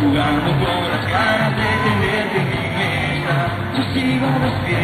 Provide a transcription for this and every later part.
Jugando con sigo.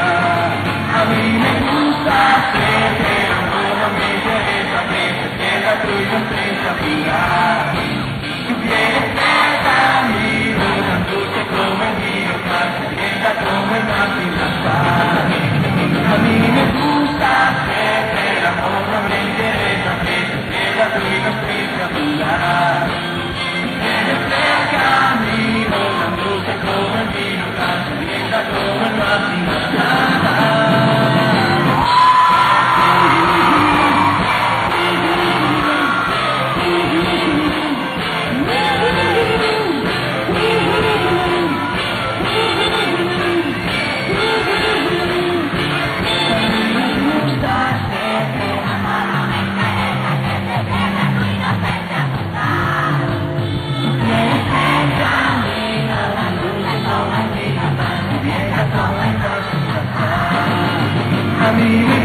Amen.